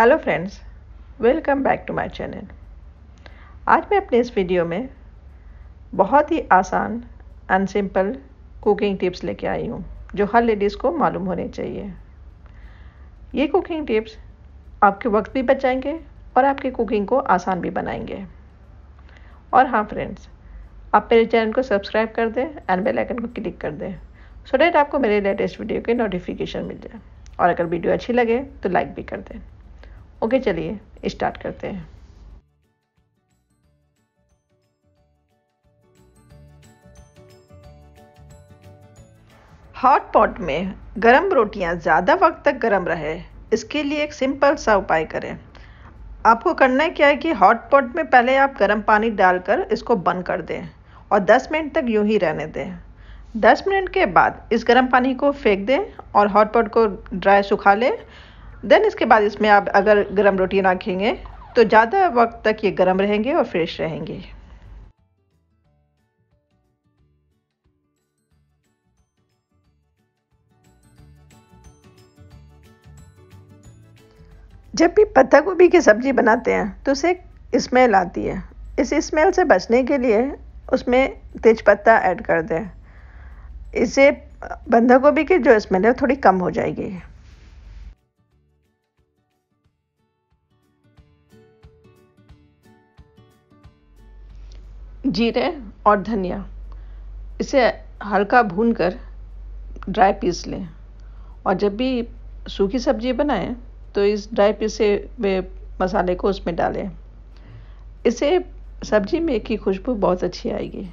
Hello friends welcome back to my channel आज मैं अपने इस वीडियो में बहुत ही आसान एंड सिंपल कुकिंग टिप्स लेके आई हूँ, जो हर लेडीज़ को मालूम होने चाहिए। ये कुकिंग टिप्स आपके वक्त भी बचाएँगे और आपकी कुकिंग को आसान भी बनाएँगे। और हाँ फ्रेंड्स आप मेरे चैनल को सब्सक्राइब कर दें एंड बेल आइकन को क्लिक कर दें सो डेट आपको मेरे लेटेस्ट वीडियो की नोटिफिकेशन मिल जाए। और अगर वीडियो अच्छी लगे तो लाइक भी कर दें। ओके चलिए स्टार्ट करते हैं। हॉट पॉट में गरम रोटियाँ ज़्यादा वक्त तक गरम रहे, इसके लिए एक सिंपल सा उपाय करें। आपको करना है क्या है कि हॉट पॉट में पहले आप गर्म पानी डालकर इसको बंद कर दें और 10 मिनट तक यूँ ही रहने दें। 10 मिनट के बाद इस गर्म पानी को फेंक दें और हॉट पॉट को ड्राई सुखा लें देन इसके बाद इसमें आप अगर गर्म रोटी रखेंगे तो ज़्यादा वक्त तक ये गर्म रहेंगे और फ्रेश रहेंगे। जब भी पत्ता गोभी की सब्ज़ी बनाते हैं तो उसे स्मेल आती है। इस स्मेल से बचने के लिए उसमें तेज पत्ता ऐड कर दें। इससे बंधा गोभी की जो स्मेल है थोड़ी कम हो जाएगी। जीरे और धनिया। इसे हल्का भून कर ड्राई पीस लें। और जब भी सूखी सब्ज़ी बनाएँ तो इस ड्राई पीसे हुए मसाले को उसमें डालें। इसे सब्ज़ी में की खुशबू बहुत अच्छी आएगी।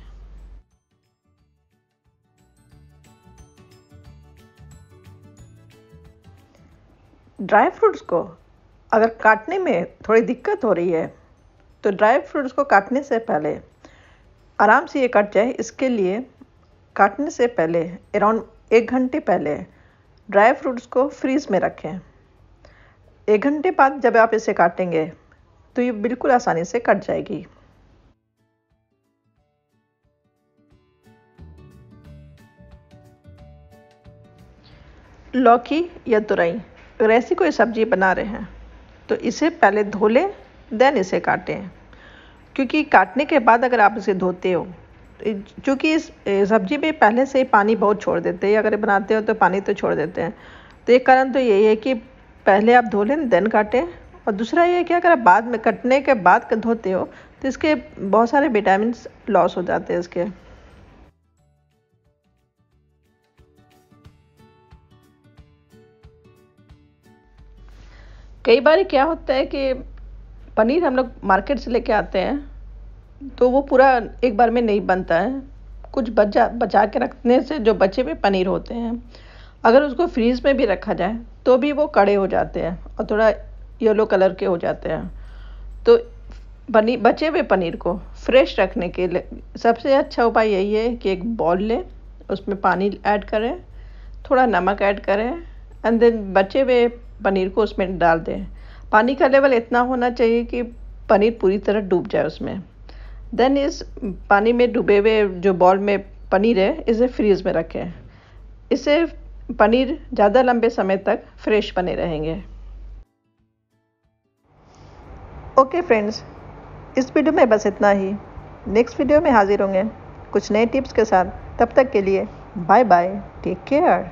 ड्राई फ्रूट्स को अगर काटने में थोड़ी दिक्कत हो रही है तो ड्राई फ्रूट्स को काटने से पहले आराम से ये कट जाए, इसके लिए काटने से पहले अराउंड एक घंटे पहले ड्राई फ्रूट्स को फ्रीज़ में रखें। एक घंटे बाद जब आप इसे काटेंगे तो ये बिल्कुल आसानी से कट जाएगी। लौकी या तुरई, अगर ऐसी कोई सब्ज़ी बना रहे हैं तो इसे पहले धो लें देन इसे काटें। क्योंकि काटने के बाद अगर आप इसे धोते हो क्योंकि इस सब्ज़ी में पहले से ही पानी बहुत छोड़ देते हैं अगर बनाते हो तो पानी तो छोड़ देते हैं। तो एक कारण तो यही है कि पहले आप धो लें देन काटें। और दूसरा ये है कि अगर आप बाद में कटने के बाद धोते हो तो इसके बहुत सारे विटामिन लॉस हो जाते हैं इसके। कई बार क्या होता है कि पनीर हम लोग मार्केट से लेके आते हैं तो वो पूरा एक बार में नहीं बनता है। कुछ बचा बचा के रखने से जो बचे हुए पनीर होते हैं, अगर उसको फ्रीज में भी रखा जाए तो भी वो कड़े हो जाते हैं और थोड़ा येलो कलर के हो जाते हैं। तो पनीर बचे हुए पनीर को फ्रेश रखने के लिए सबसे अच्छा उपाय यही है कि एक बॉल लें, उसमें पानी ऐड करें, थोड़ा नमक ऐड करें एंड देन बचे हुए पनीर को उसमें डाल दें। पानी का लेवल इतना होना चाहिए कि पनीर पूरी तरह डूब जाए उसमें। देन इस पानी में डूबे हुए जो बॉल में पनीर है, इसे फ्रीज में रखें। इससे पनीर ज़्यादा लंबे समय तक फ्रेश बने रहेंगे। ओके फ्रेंड्स इस वीडियो में बस इतना ही। नेक्स्ट वीडियो में हाजिर होंगे कुछ नए टिप्स के साथ। तब तक के लिए बाय बाय टेक केयर